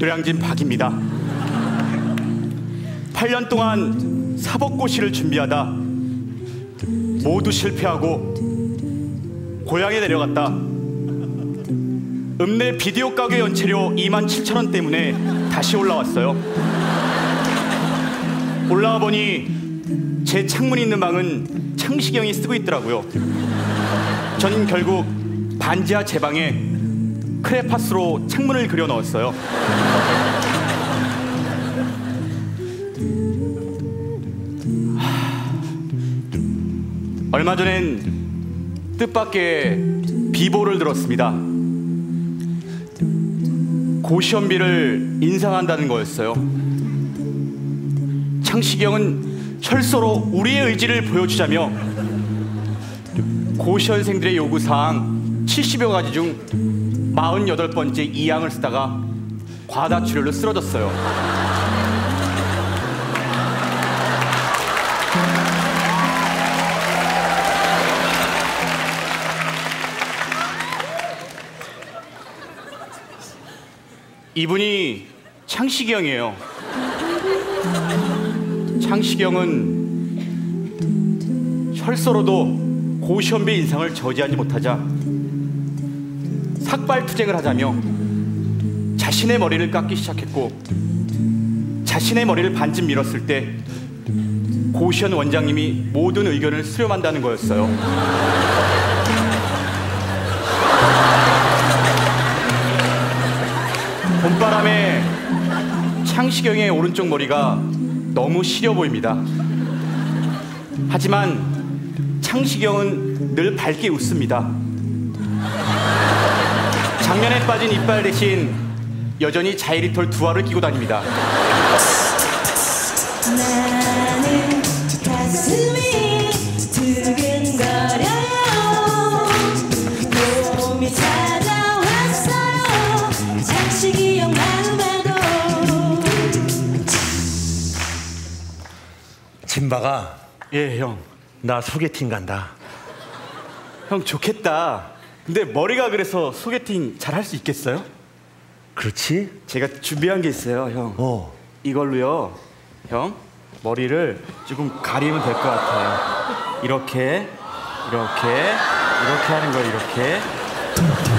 노량진 박입니다. 8년 동안 사법고시를 준비하다 모두 실패하고 고향에 내려갔다. 읍내 비디오 가게 연체료 2만 7천 원 때문에 다시 올라왔어요. 올라와 보니 제 창문 있는 방은 창시경이 쓰고 있더라고요. 전 결국 반지하 제 방에 크레파스로 창문을 그려 넣었어요. 얼마 전엔 뜻밖의 비보를 들었습니다. 고시원비를 인상한다는 거였어요. 창시경은 철서로 우리의 의지를 보여주자며 고시원생들의 요구사항 70여 가지 중 48번째 이항을 쓰다가 과다출혈로 쓰러졌어요. 이분이 창시경이에요. 창시경은 혈서로도 고시원비 인상을 저지하지 못하자 삭발 투쟁을 하자며 자신의 머리를 깎기 시작했고 자신의 머리를 반쯤 밀었을 때 고시원 원장님이 모든 의견을 수렴한다는 거였어요. 봄바람에 창시경의 오른쪽 머리가 너무 시려 보입니다. 하지만 창시경은 늘 밝게 웃습니다. 작년에 빠진 이빨 대신 여전히 자이리톨 두 알을 끼고 다닙니다. 진바가 예, 형. 나 소개팅 간다. 형 좋겠다. 근데 머리가 그래서 소개팅 잘 할 수 있겠어요? 그렇지? 제가 준비한 게 있어요, 형. 어. 이걸로요, 형 머리를 조금 가리면 될 것 같아요. 이렇게, 이렇게, 이렇게 하는 거 이렇게.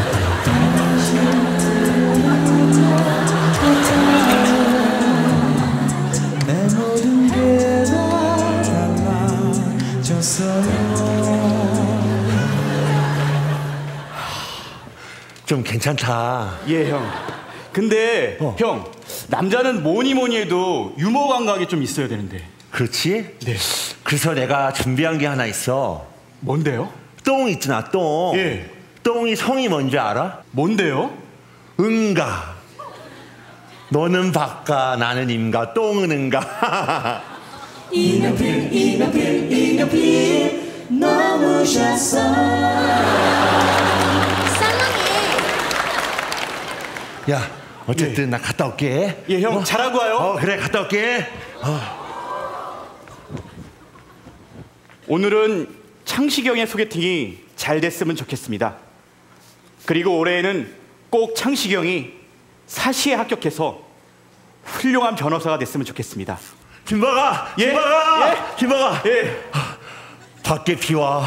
좀 괜찮다. 예, 형. 근데 어. 형 남자는 뭐니 뭐니 해도 유머 감각이 좀 있어야 되는데. 그렇지? 네. 그래서 내가 준비한 게 하나 있어. 뭔데요? 똥 있잖아, 똥. 예. 똥이 성이 뭔지 알아? 뭔데요? 응가. 너는 박가, 나는 임가, 똥은 응가. 이명필 이명필 이명필 너무셨어 야, 어쨌든 나 갔다 올게. 예, 형 어? 잘하고 와요. 어, 그래, 갔다 올게. 오늘은 창시경의 소개팅이 잘 됐으면 좋겠습니다. 그리고 올해에는 꼭 창시경이 사시에 합격해서 훌륭한 변호사가 됐으면 좋겠습니다. 김바가! 예, 김바가! 김바가! 예. 밖에 비와.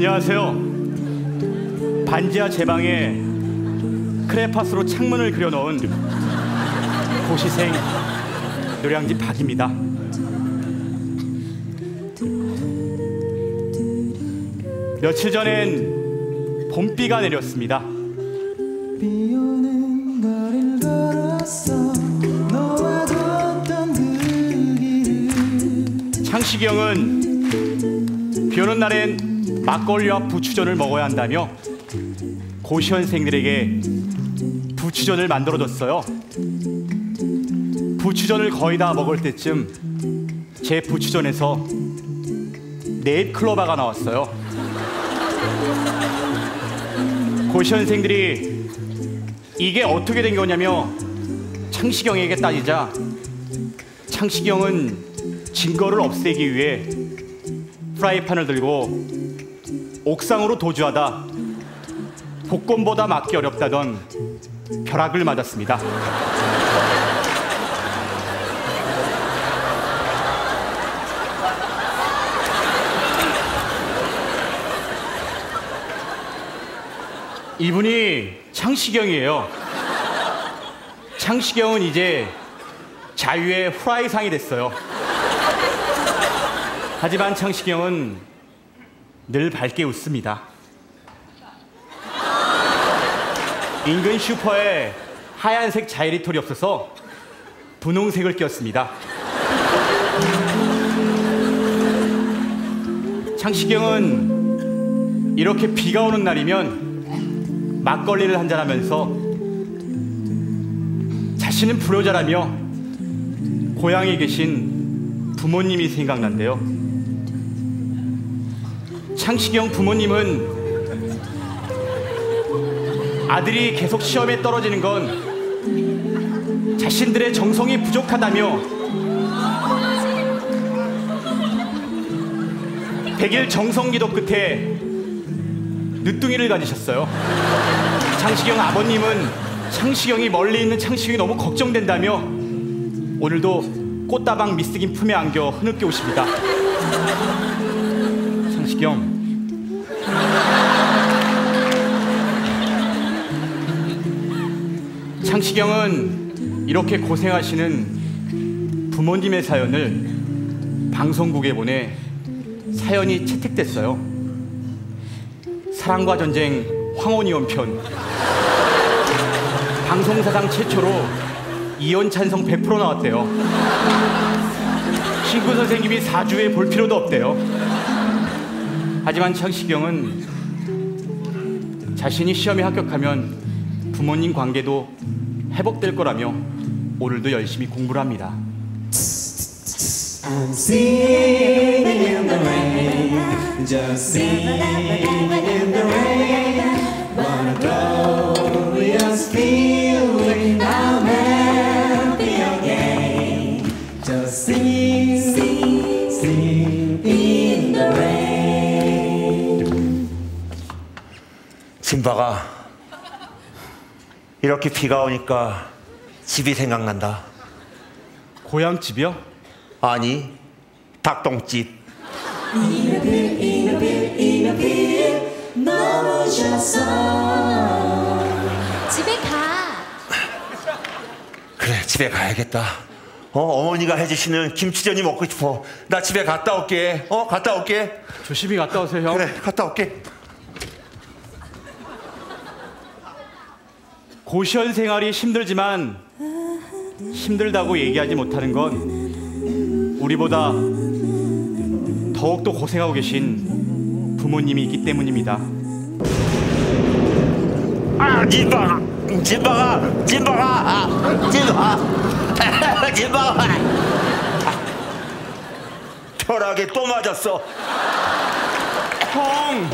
안녕하세요. 반지하 제 방에 크레파스로 창문을 그려놓은 고시생 노량진 박입니다. 며칠 전엔 봄비가 내렸습니다. 형은 비 오는 날엔 막걸리와 부추전을 먹어야 한다며 고시원생들에게 부추전을 만들어줬어요. 부추전을 거의 다 먹을 때쯤 제 부추전에서 네잎클로바가 나왔어요. 고시원생들이 이게 어떻게 된 거냐며 창시경에게 따지자 창시경은 증거를 없애기 위해 프라이팬을 들고 옥상으로 도주하다 복권보다 맞기 어렵다던 벼락을 맞았습니다. 이분이 창시경이에요. 창시경은 이제 자유의 후라이상이 됐어요. 하지만 창시경은 늘 밝게 웃습니다. 인근 슈퍼에 하얀색 자이리톨이 없어서 분홍색을 꼈습니다. 창시경은 이렇게 비가 오는 날이면 막걸리를 한잔하면서 자신은 불효자라며 고향에 계신 부모님이 생각난대요. 창시경 부모님은 아들이 계속 시험에 떨어지는 건 자신들의 정성이 부족하다며 백일 정성기도 끝에 늦둥이를 가지셨어요. 창시경 아버님은 창시경이 멀리 있는 창시경이 너무 걱정된다며 오늘도 꽃다방 미스긴 품에 안겨 흐느껴 오십니다. 창시경 창시경은 이렇게 고생하시는 부모님의 사연을 방송국에 보내 사연이 채택됐어요. 사랑과 전쟁 황혼이혼 편 방송사상 최초로 이혼 찬성 100% 나왔대요. 신구 선생님이 4주에 볼 필요도 없대요. 하지만 창시경은 자신이 시험에 합격하면 부모님 관계도 회복될 거라며 오늘도 열심히 공부를 합니다. I'm singing in the rain, just singing in the rain. What a glorious feeling, I'm happy again. Just singing, singing, singing in the rain. 진박아 이렇게 비가 오니까 집이 생각난다. 고향 집이요? 아니 닭똥집. 이너필 이너필 넘으셨어 집에 가. 그래 집에 가야겠다. 어 어머니가 해주시는 김치전이 먹고 싶어. 나 집에 갔다 올게. 어 갔다 올게. 조심히 갔다 오세요, 형. 그래 갔다 올게 고시원 생활이 힘들지만 힘들다고 얘기하지 못하는 건 우리보다 더욱더 고생하고 계신 부모님이 있기 때문입니다. 아 진박아 진박아 진박아 아, 진박아 진박아 벼락에 또 맞았어 형!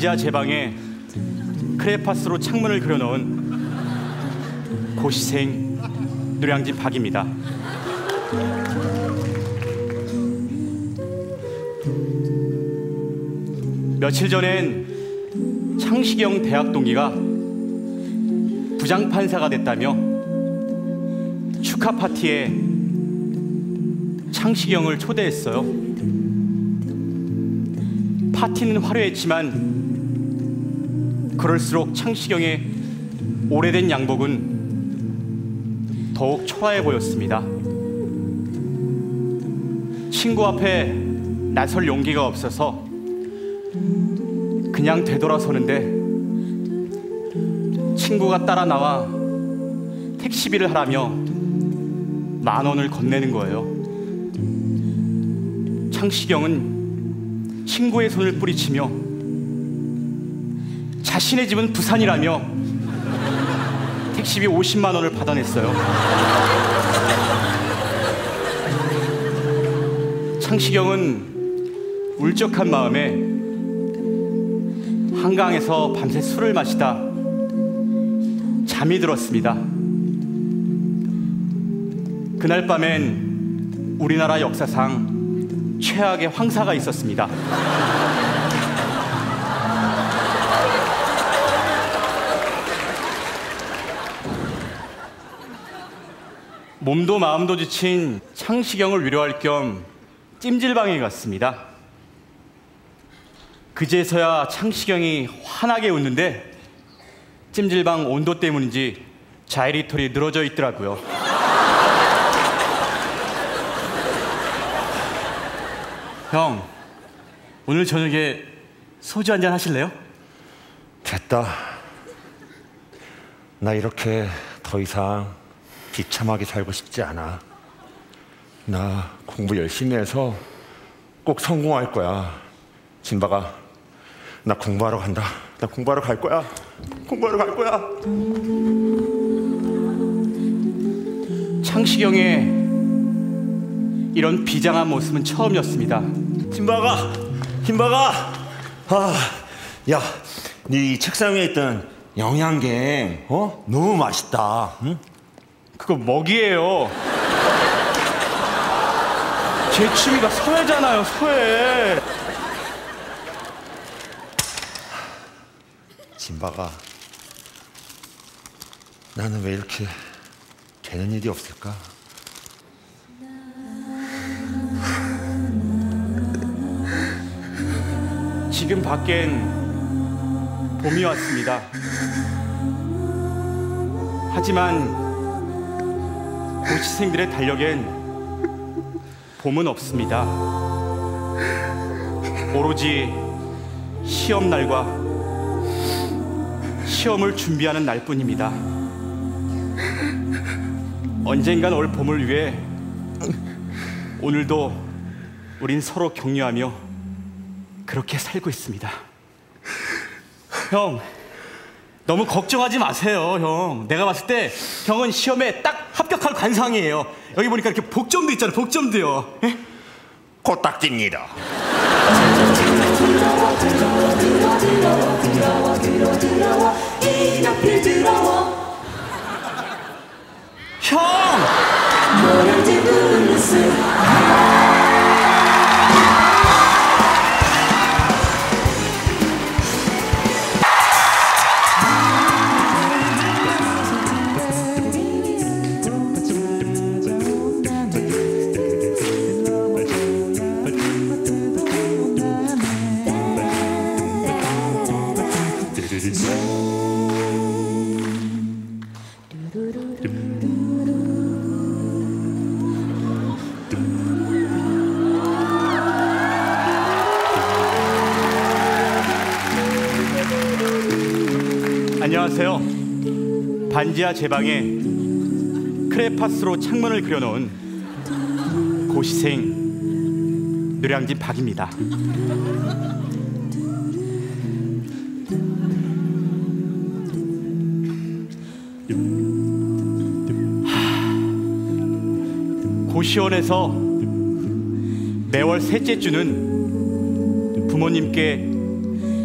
반지하 제 방에 크레파스로 창문을 그려놓은 고시생 누량진 박입니다. 며칠 전엔 창시경 대학 동기가 부장판사가 됐다며 축하 파티에 형을 초대했어요. 파티는 화려했지만 그럴수록 형의 오래된 양복은 더욱 초라해 보였습니다. 친구 앞에 나설 용기가 없어서 그냥 되돌아서는데 친구가 따라 나와 택시비를 하라며 만 원을 건네는 거예요. 창식형은 친구의 손을 뿌리치며 자신의 집은 부산이라며 택시비 50만 원을 받아냈어요. 창식형은 울적한 마음에 한강에서 밤새 술을 마시다 잠이 들었습니다. 그날 밤엔 우리나라 역사상 최악의 황사가 있었습니다. 몸도 마음도 지친 창식형을 위로할 겸 찜질방에 갔습니다. 그제서야 창식형이 환하게 웃는데 찜질방 온도 때문인지 자이리털이 늘어져 있더라고요. 형, 오늘 저녁에 소주 한잔 하실래요? 됐다. 나 이렇게 더 이상 비참하게 살고 싶지 않아. 나 공부 열심히 해서 꼭 성공할 거야. 진바가, 나 공부하러 간다. 나 공부하러 갈 거야. 공부하러 갈 거야. 창식형의 이런 비장한 모습은 처음이었습니다. 진바가, 진바가. 아, 야, 네 책상 위에 있던 영양갱, 어? 너무 맛있다. 응? 그거 먹이에요. 제 취미가 서예잖아요, 서예. 진바가 나는 왜 이렇게 되는 일이 없을까? 지금 밖엔 봄이 왔습니다. 하지만 고시생들의 달력엔 봄은 없습니다. 오로지 시험 날과 시험을 준비하는 날뿐입니다. 언젠간 올 봄을 위해 오늘도 우린 서로 격려하며 그렇게 살고 있습니다. 형, 너무 걱정하지 마세요, 형. 내가 봤을 때 형은 시험에 딱 합격할 관상이에요. 여기 보니까 이렇게 복점도 있잖아요, 복점도요. 예? 코딱지입니다. 형! 반지하 제 방에 크레파스로 창문을 그려놓은 고시생 노량진 박입니다. 하, 고시원에서 매월 셋째 주는 부모님께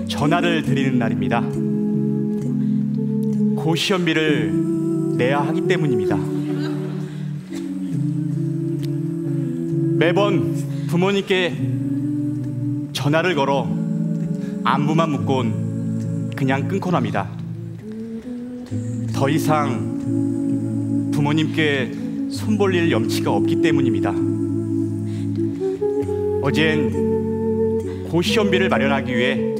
전화를 드리는 날입니다. 고시원비를 내야 하기 때문입니다. 매번 부모님께 전화를 걸어 안부만 묻곤 그냥 끊고 납니다. 더 이상 부모님께 손볼 일 염치가 없기 때문입니다. 어젠 고시원비를 마련하기 위해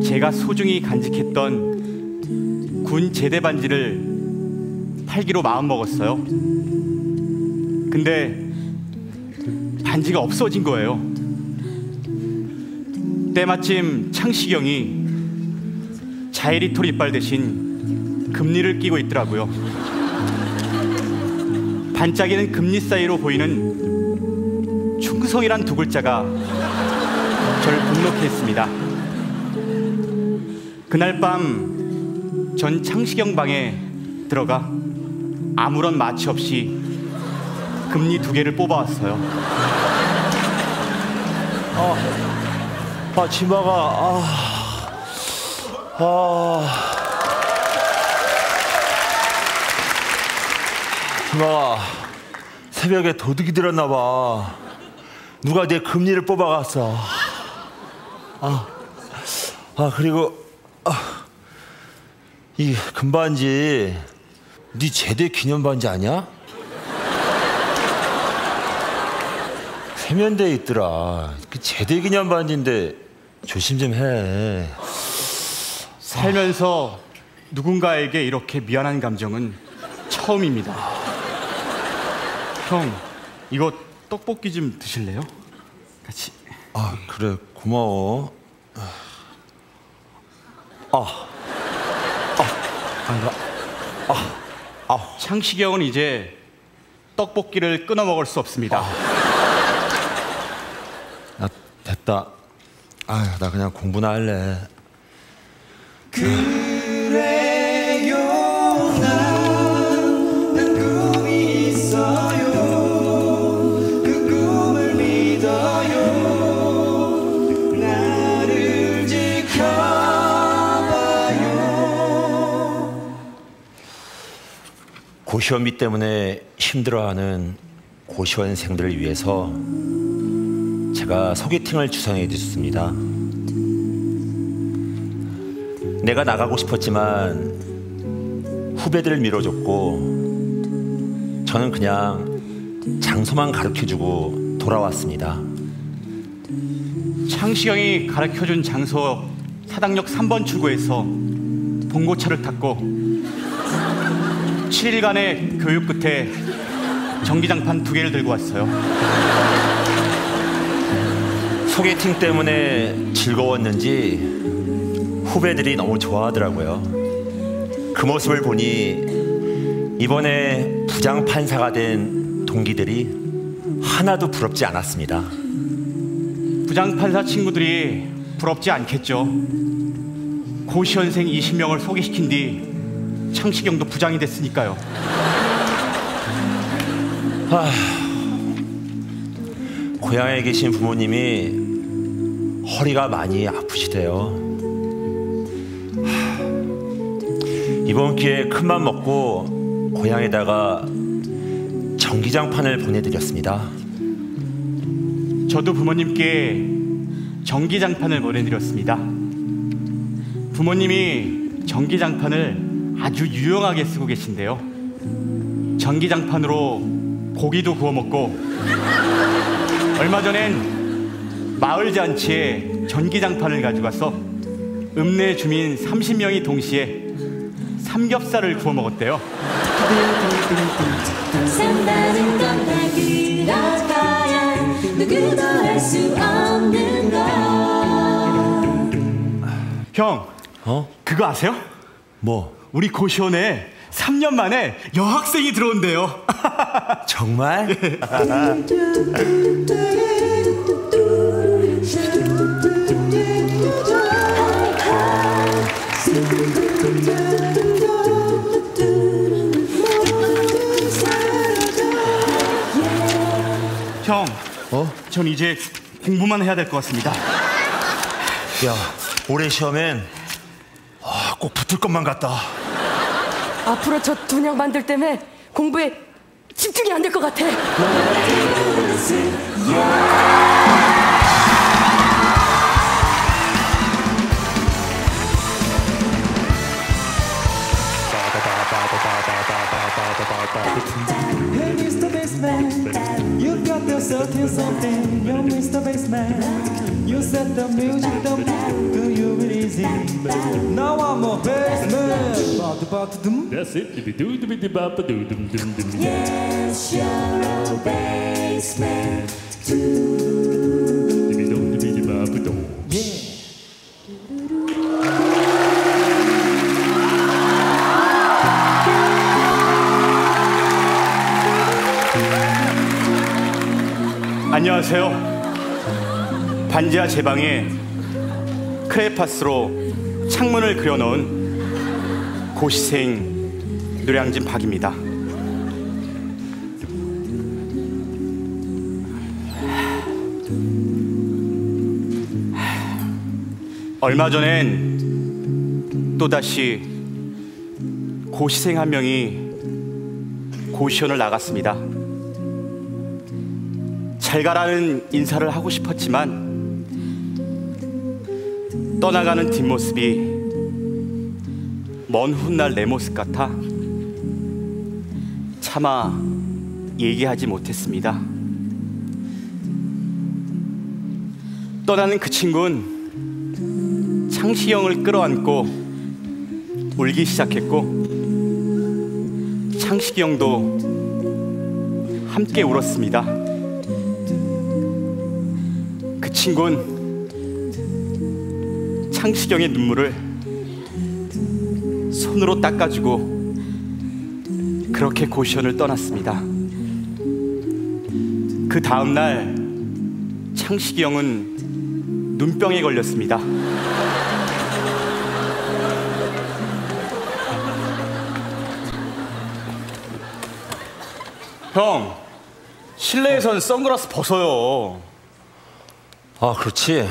제가 소중히 간직했던 군 제대 반지를 팔기로 마음먹었어요. 근데 반지가 없어진 거예요. 때마침 창시경이 자이리톨 이빨 대신 금리를 끼고 있더라고요. 반짝이는 금리 사이로 보이는 충성이란 두 글자가 저를 분노케 했습니다. 그날 밤 전 창시경 방에 들어가 아무런 마취 없이 금리 두 개를 뽑아왔어요. 아 진바가 아, 아. 진바가 새벽에 도둑이 들었나 봐. 누가 내 금리를 뽑아갔어? 아, 아 그리고 아, 이 금반지 네 제대 기념 반지 아니야? 세면대에 있더라. 그 제대 기념 반지인데 조심 좀 해. 살면서 누군가에게 이렇게 미안한 감정은 처음입니다. 형, 이거 떡볶이 좀 드실래요? 같이. 아 그래 고마워. 아, 아, 아니가. 창시경은 이제 떡볶이를 끊어 먹을 수 없습니다. 나 됐다. 아유 나 그냥 공부나 할래. 난 고시원비 때문에 힘들어하는 고시원생들을 위해서 제가 소개팅을 주선해 드렸습니다. 내가 나가고 싶었지만 후배들을 밀어줬고 저는 그냥 장소만 가르쳐주고 돌아왔습니다. 창시경이 가르쳐준 장소 사당역 3번 출구에서 봉고차를 탔고 7일간의 교육 끝에 전기장판 두 개를 들고 왔어요. 소개팅 때문에 즐거웠는지 후배들이 너무 좋아하더라고요. 그 모습을 보니 이번에 부장 판사가 된 동기들이 하나도 부럽지 않았습니다. 부장판사 친구들이 부럽지 않겠죠. 고시원생 20명을 소개시킨 뒤 창시경도 부장이 됐으니까요. 고향에 계신 부모님이 허리가 많이 아프시대요. 하, 이번 기회에 큰맘 먹고 고향에다가 전기장판을 보내드렸습니다. 저도 부모님께 전기장판을 보내드렸습니다. 부모님이 전기장판을 아주 유용하게 쓰고 계신데요. 전기장판으로 고기도 구워 먹고 얼마 전엔 마을 잔치에 전기장판을 가져가서 읍내 주민 30명이 동시에 삼겹살을 구워 먹었대요. 형, 어? 그거 아세요? 뭐? 우리 고시원에 3년 만에 여학생이 들어온대요. 정말? 형, 어? 전 이제 공부만 해야 될 것 같습니다. 야, 올해 시험엔 아, 꼭 붙을 것만 같다. 앞으로 저 둔형 만들 때문에 공부에 집중이 안 될 것 같아. You're certain something, you're Mr. Bassman. You set the music down, girl, you it easy. Now I'm a bassman. That's it. Yes, you're a bassman too. 안녕하세요. 반지하 제 방에 크레파스로 창문을 그려넣은 고시생 노량진 박입니다. 얼마 전엔 또다시 고시생 한 명이 고시원을 나갔습니다. 잘 가라는 인사를 하고 싶었지만 떠나가는 뒷모습이 먼 훗날 내 모습 같아 차마 얘기하지 못했습니다. 떠나는 그 친구는 창시 형을 끌어안고 울기 시작했고 창식이 형도 함께 울었습니다. 친구는 창시경의 눈물을 손으로 닦아주고 그렇게 고시원을 떠났습니다. 그 다음날 형은 눈병에 걸렸습니다. 형, 실내에선 선글라스 벗어요. 아 그렇지.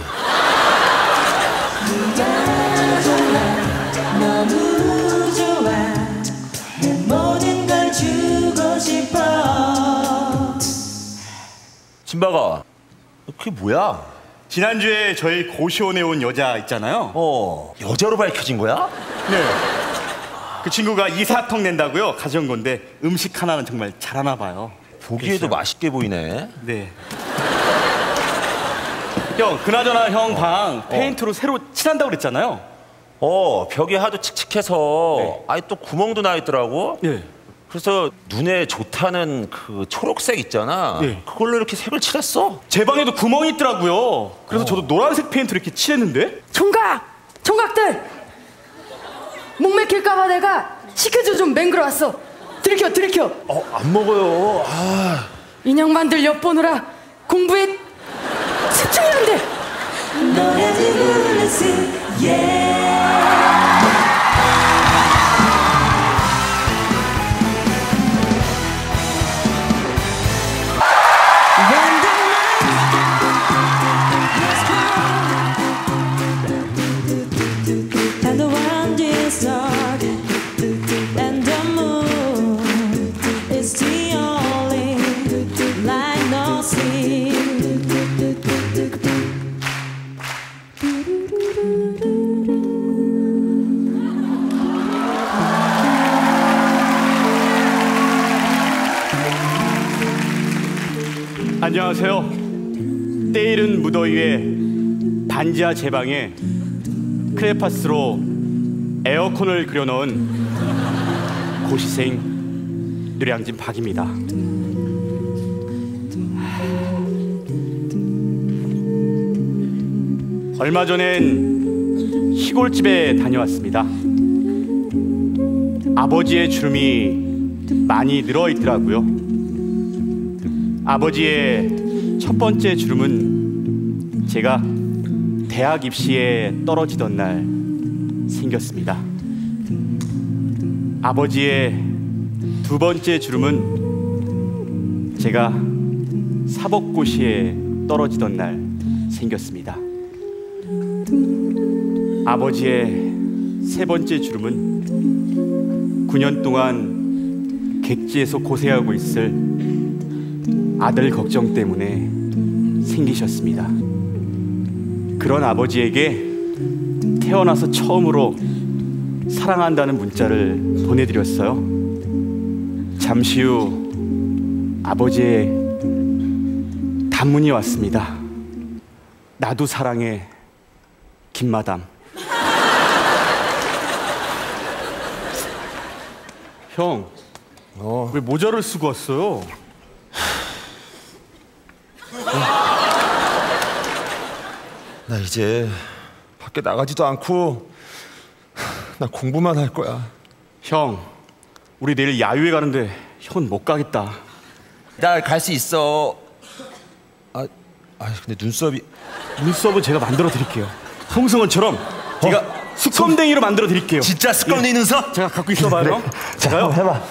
진박아, 그게 뭐야? 지난주에 저희 고시원에 온 여자 있잖아요. 어 여자로 밝혀진 거야? 네. 그 친구가 이사턱 낸다고요. 가져온 건데 음식 하나는 정말 잘하나 봐요. 보기에도 맛있게 보이네. 네. 형, 그나저나 형 방 페인트로 새로 칠한다고 그랬잖아요. 어 벽이 하도 칙칙해서 네. 아예 또 구멍도 나 있더라고. 네. 그래서 눈에 좋다는 그 초록색 있잖아. 네. 그걸로 이렇게 색을 칠했어. 제 방에도 구멍이 있더라고요. 그래서 저도 노란색 페인트로 이렇게 칠했는데. 총각! 총각들! 목 맥힐까봐 내가 식혜주 좀 맹글어 왔어. 들이켜, 들이켜. 어 안 먹어요. 아 인형만들 엿보느라 공부에 안 돼. 지하 제 방에 크레파스로 에어컨을 그려넣은 고시생 누량진 박입니다. 얼마 전엔 시골집에 다녀왔습니다. 아버지의 주름이 많이 늘어 있더라고요. 아버지의 첫 번째 주름은 제가 대학 입시에 떨어지던 날 생겼습니다. 아버지의 두 번째 주름은 제가 사법고시에 떨어지던 날 생겼습니다. 아버지의 세 번째 주름은 9년 동안 객지에서 고생하고 있을 아들 걱정 때문에 생기셨습니다. 그런 아버지에게 태어나서 처음으로 사랑한다는 문자를 보내드렸어요. 잠시 후 아버지의 단문이 왔습니다. 나도 사랑해 김마담. 형, 어. 왜 모자를 쓰고 왔어요? 나 이제 밖에 나가지도 않고 나 공부만 할 거야. 형, 우리 내일 야유회 가는데 형은 못 가겠다. 나 갈 수 있어. 아, 아 근데 눈썹이 눈썹은 제가 만들어 드릴게요. 송승헌처럼 제가 수컴댕이로 만들어 드릴게요. 진짜 습관이 눈썹? 제가 갖고 있어봐요. 제가요? 해봐.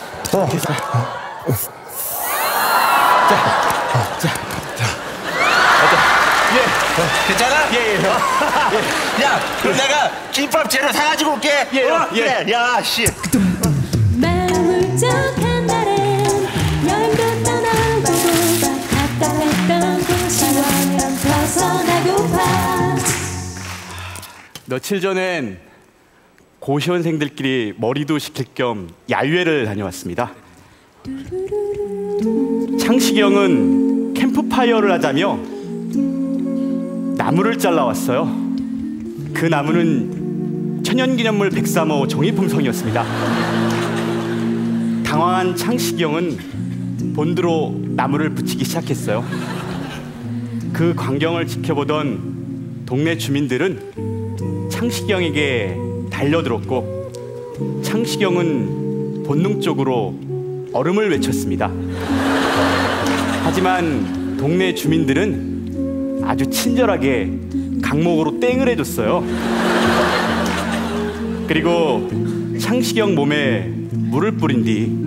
괜찮아? 예, 예, 형. 야, 그럼 내가 김밥 재료 사가지고 올게. 예, 어? 예. 그래. 야, 씨. 마음을 쩍한 날엔 여행도 떠나보고 갔다 했던 곳이 완전 벗어나고파 며칠 전엔 고시원생들끼리 머리도 식힐 겸 야유회를 다녀왔습니다. 창식이 형은 캠프파이어를 하자며 나무를 잘라왔어요. 그 나무는 천연기념물 103호 종이품성이었습니다. 당황한 창식이 형은 본드로 나무를 붙이기 시작했어요. 그 광경을 지켜보던 동네 주민들은 창식이 형에게 달려들었고 형은 본능적으로 얼음을 외쳤습니다. 하지만 동네 주민들은 아주 친절하게 강목으로 땡을 해줬어요. 그리고 창식이 형 몸에 물을 뿌린 뒤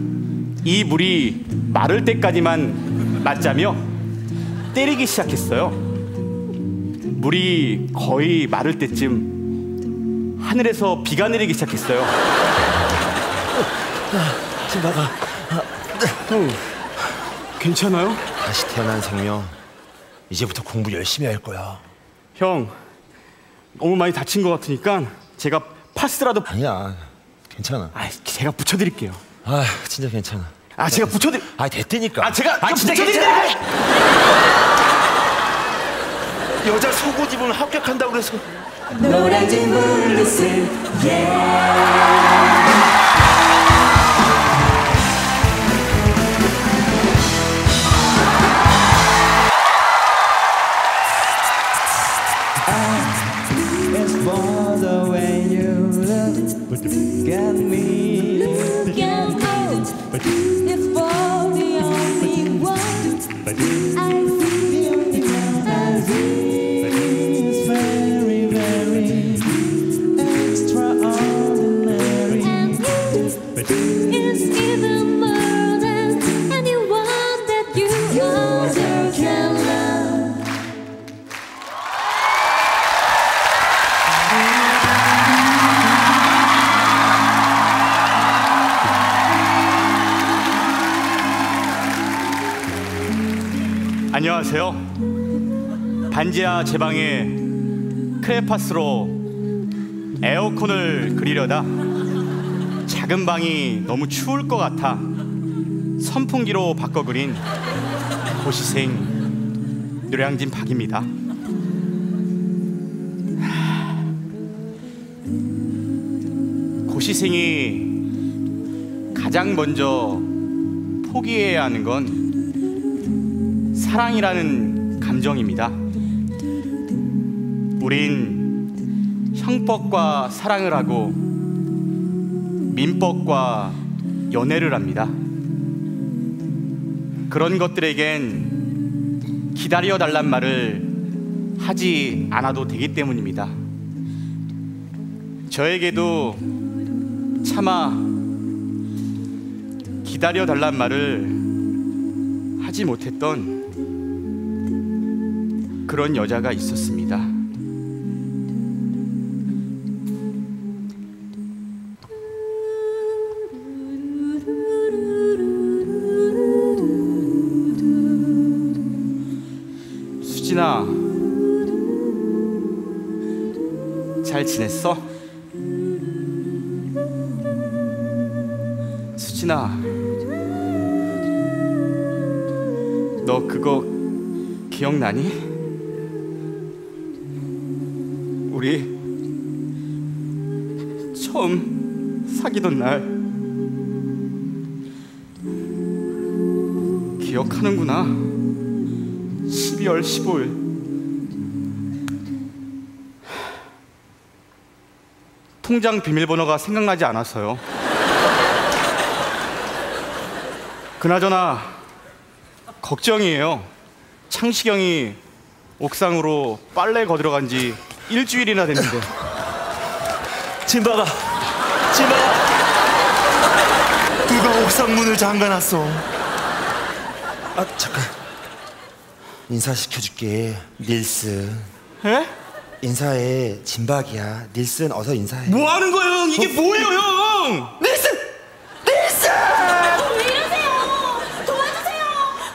이 물이 마를 때까지만 맞자며 때리기 시작했어요. 물이 거의 마를 때쯤 하늘에서 비가 내리기 시작했어요. 나가. 형, 괜찮아요? 다시 태어난 생명. 이제부터 공부 열심히 할 거야. 형, 너무 많이 다친 것 같으니까 제가 파스라도 아니야. 괜찮아. 아, 제가 붙여드릴게요. 아, 진짜 괜찮아. 아, 제가 붙여드릴. 아, 됐다니까. 아, 제가 아, 좀 진짜. 괜찮아. 여자 속옷 입으면 합격한다고 그래서. 노량진 블루스 It's 반지하 제 방에 크레파스로 에어컨을 그리려다 작은 방이 너무 추울 것 같아 선풍기로 바꿔 그린 고시생 노량진 박입니다. 고시생이 가장 먼저 포기해야 하는 건 사랑이라는 감정입니다. 우린 형법과 사랑을 하고 민법과 연애를 합니다. 그런 것들에겐 기다려 달란 말을 하지 않아도 되기 때문입니다. 저에게도 차마 기다려 달란 말을 하지 못했던 그런 여자가 있었습니다. 지냈어? 수진아, 너 그거 기억나니? 우리 처음 사귀던 날 기억하는구나 12월 15일 통장 비밀번호가 생각나지 않았어요. 그나저나 걱정이에요. 창시경이 옥상으로 빨래 거들어 간 지 일주일이나 됐는데. 진바가 진바가 누가 옥상 문을 잠가놨어? 아 잠깐. 인사시켜줄게 닐슨 에? 인사해 진박이야 닐슨 어서 인사해 뭐 하는 거예요 형? 이게 뭐예요 형? 닐슨! 닐슨! 왜 이러세요? 도와주세요!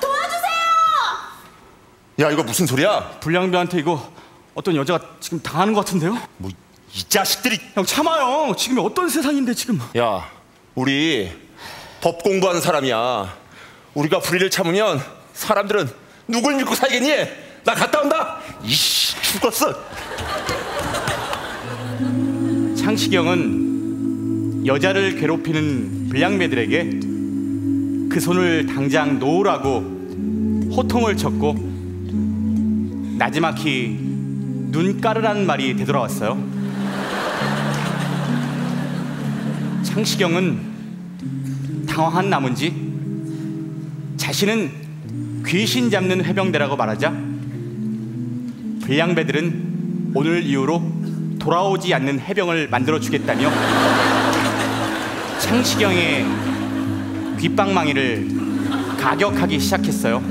도와주세요! 야 이거 무슨 소리야 불량배한테 이거 어떤 여자가 지금 당하는 것 같은데요? 뭐 이 자식들이 형 참아요 지금 어떤 세상인데 지금 야 우리 법 공부하는 사람이야 우리가 불의를 참으면 사람들은 누굴 믿고 살겠니 나 갔다 온다 이씨 죽었어 창시경은 여자를 괴롭히는 불량배들에게 그 손을 당장 놓으라고 호통을 쳤고 나지막히 눈 까르라는 말이 되돌아왔어요. 창시경은 당황한 나머지 자신은 귀신 잡는 해병대라고 말하자 불량배들은 오늘 이후로 돌아오지 않는 해병을 만들어 주겠다며 창시경의 귓방망이를 가격하기 시작했어요.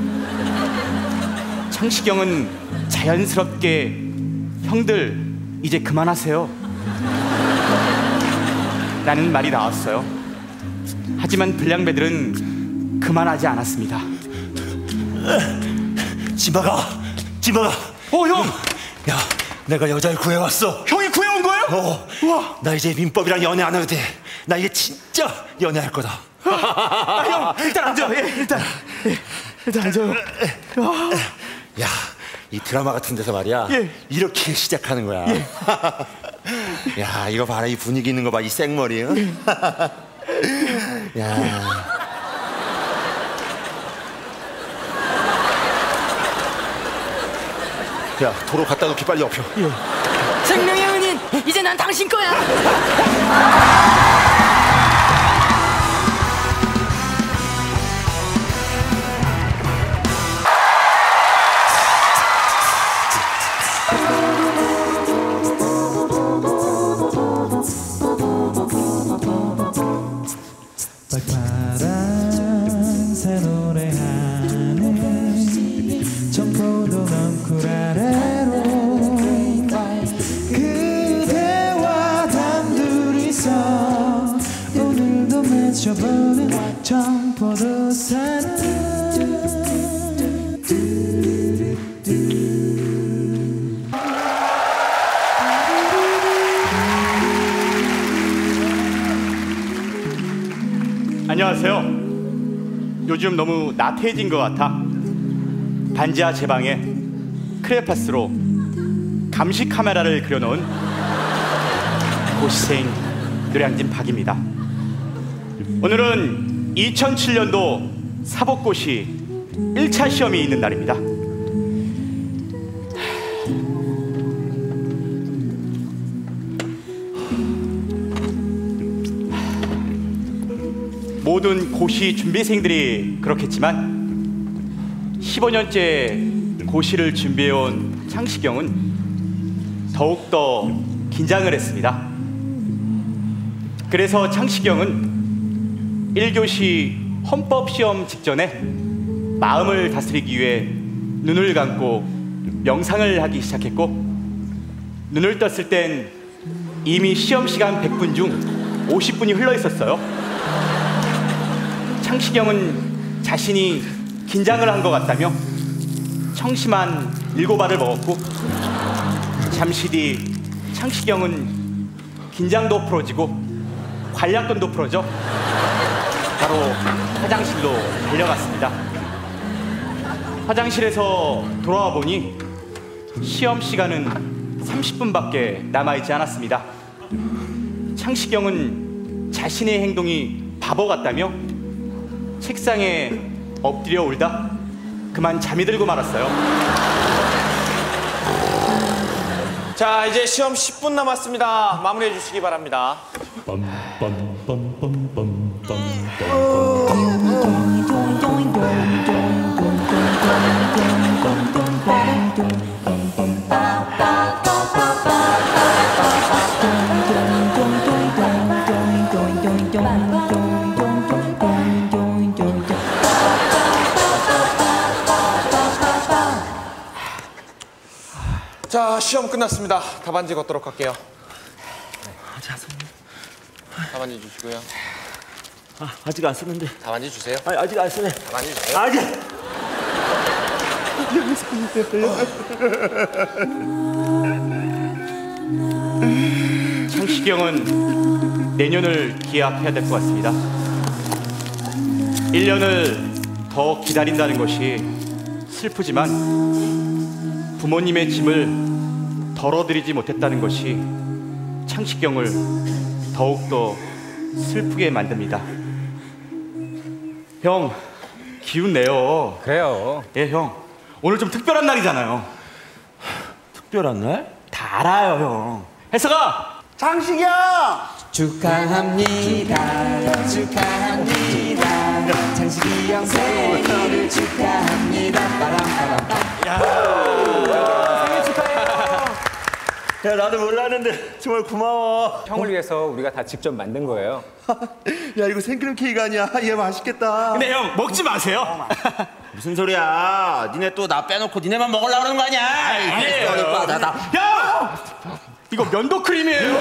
창시경은 자연스럽게 형들 이제 그만하세요. 라는 말이 나왔어요. 하지만 불량배들은 그만하지 않았습니다. 진바가 진바가 어, 형! 야 내가 여자를 구해왔어 어, 우와! 나 이제 민법이랑 연애 안 해도 돼 나 이제 진짜 연애할 거다 아, 형! 일단 앉아. 예, 일단. 예, 일단 앉아요. 야, 이 드라마 같은 데서 말이야. 예. 이렇게 시작하는 거야. 야, 이거 봐라. 이 분위기 있는 거 봐. 이 생머리. 응? 야. 야, 도로 갖다 놓기 빨리 엎혀. 생명의 은인! 이제 난 당신 거야! 나태해진 것 같아. 반지하 제 방에 크레파스로 감시 카메라를 그려놓은 고시생 노량진 박입니다. 오늘은 2007년도 사법고시 1차 시험이 있는 날입니다. 모든 고시 준비생들이 그렇겠지만 15년째 고시를 준비해온 창시경은 더욱더 긴장을 했습니다. 그래서 창시경은 1교시 헌법시험 직전에 마음을 다스리기 위해 눈을 감고 명상을 하기 시작했고 눈을 떴을 땐 이미 시험 시간 100분 중 50분이 흘러 있었어요. 창시경은 자신이 긴장을 한 것 같다며 청심한 일곱 알을 먹었고 잠시 뒤 창시경은 긴장도 풀어지고 관략근도 풀어져 바로 화장실로 달려갔습니다. 화장실에서 돌아와 보니 시험 시간은 30분밖에 남아있지 않았습니다. 창식경은 자신의 행동이 바보 같다며 책상에 엎드려 울다 그만 잠이 들고 말았어요. 자, 이제 시험 10분 남았습니다. 마무리해 주시기 바랍니다. 시험 끝났습니다. 답안지 걷도록 할게요. 답안지 주시고요. 아, 아직 안 쓰는데. 답안지 주세요. 아, 아직 안 쓰네. 답안지 주세요. 아직. 창식경은 내년을 기약해야 될 것 같습니다. 1년을 더 기다린다는 것이 슬프지만 부모님의 짐을 덜어드리지 못했다는 것이 창식경을 더욱더 슬프게 만듭니다. 형, 기운 내요. 그래요. 예, 형. 오늘 좀 특별한 날이잖아요. 특별한 날? 다 알아요, 형. 혜서가! 축하합니다 축하합니다 장식이 형 생일을 축하합니다 야, 나도 몰랐는데 정말 고마워. 형을 위해서 우리가 다 직접 만든 거예요. 야, 이거 생크림 케이크 아니야? 얘 맛있겠다. 근데 형, 먹지 마세요. 무슨 소리야? 니네 또 나 빼놓고 니네만 먹으려고 그러는 거 아니야? 아니에요. 나, 나. 형! 이거 면도 크림이에요.